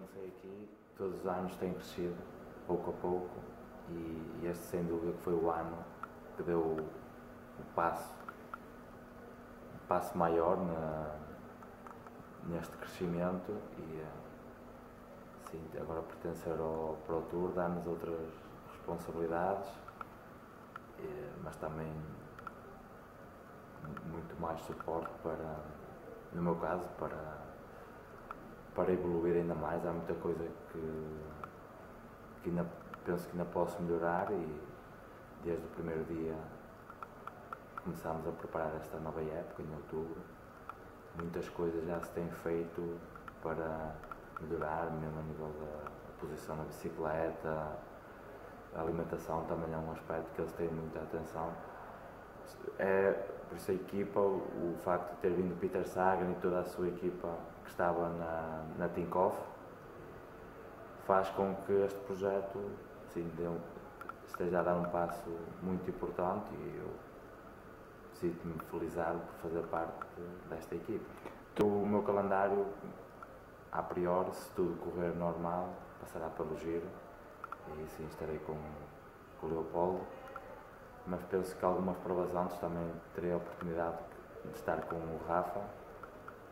comecei aqui, todos os anos tem crescido, pouco a pouco, e este sem dúvida que foi o ano que deu o, o passo, um passo maior na, neste crescimento e sim, agora pertencer ao Pro Tour dá-nos outras responsabilidades, mas também muito mais suporte para, no meu caso, para, para evoluir ainda mais. Há muita coisa que, que ainda, penso que ainda posso melhorar e desde o primeiro dia começámos a preparar esta nova época, em outubro. Muitas coisas já se têm feito para melhorar, mesmo a nível da posição na bicicleta, a alimentação também é um aspecto que eles têm muita atenção. É, por isso a equipa, o facto de ter vindo Peter Sagan e toda a sua equipa que estava na, na Tinkoff, faz com que este projeto sim, deu, esteja a dar um passo muito importante e eu sinto-me felizado por fazer parte desta equipa. O meu calendário, a priori, se tudo correr normal, passará pelo giro e sim estarei com, com o Leopoldo, mas penso que algumas provas antes também terei a oportunidade de estar com o Rafa,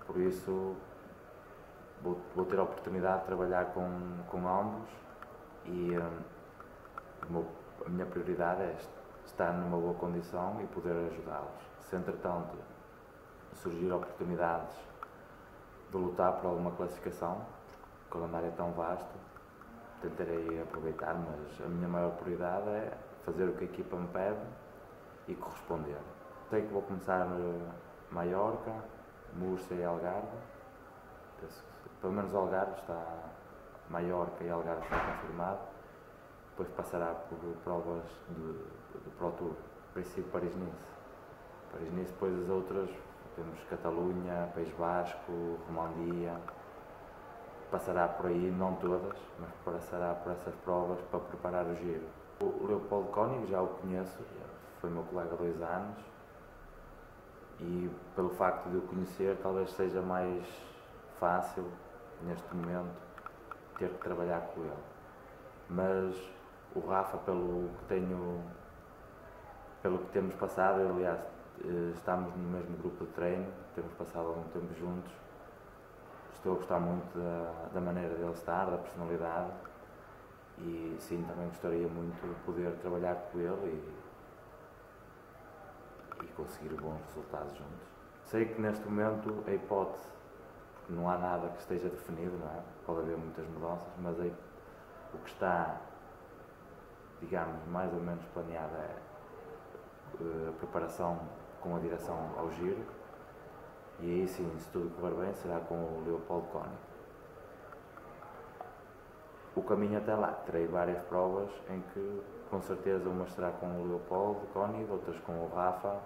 por isso vou, vou ter a oportunidade de trabalhar com, com ambos e um, a minha prioridade é estar numa boa condição e poder ajudá-los. Se entretanto surgir oportunidades de lutar por alguma classificação, o calendário é tão vasto, tentarei aproveitar, mas a minha maior prioridade é fazer o que a equipa me pede e corresponder. Sei que vou começar Maiorca, Múrcia e Algarve. Penso que, pelo menos Algarve está, Maiorca e Algarve está confirmado. Depois passará por provas do, do Pro Tour, princípio Paris-Nice. Paris-Nice, depois as outras, temos Catalunha, País Basco, Romandia, passará por aí, não todas, mas passará por essas provas para preparar o giro. O Leopoldo Cónigo já o conheço, foi meu colega há dois anos e pelo facto de o conhecer talvez seja mais fácil neste momento ter que trabalhar com ele. Mas o Rafa, pelo que tenho, pelo que temos passado, aliás, eh, estamos no mesmo grupo de treino, temos passado algum tempo juntos estou a gostar muito da, da maneira dele estar, da personalidade e sim, também gostaria muito de poder trabalhar com ele e, e conseguir bons resultados juntos. Sei que neste momento a hipótese, porque não há nada que esteja definido, não é? Pode haver muitas mudanças, mas aí, o que está, digamos, mais ou menos planeado é eh, a preparação com a direção ao giro e aí sim, se tudo correr bem, será com o Leopoldo Coni. O caminho até lá, terei várias provas em que com certeza umas será com o Leopoldo Coni, outras com o Rafa,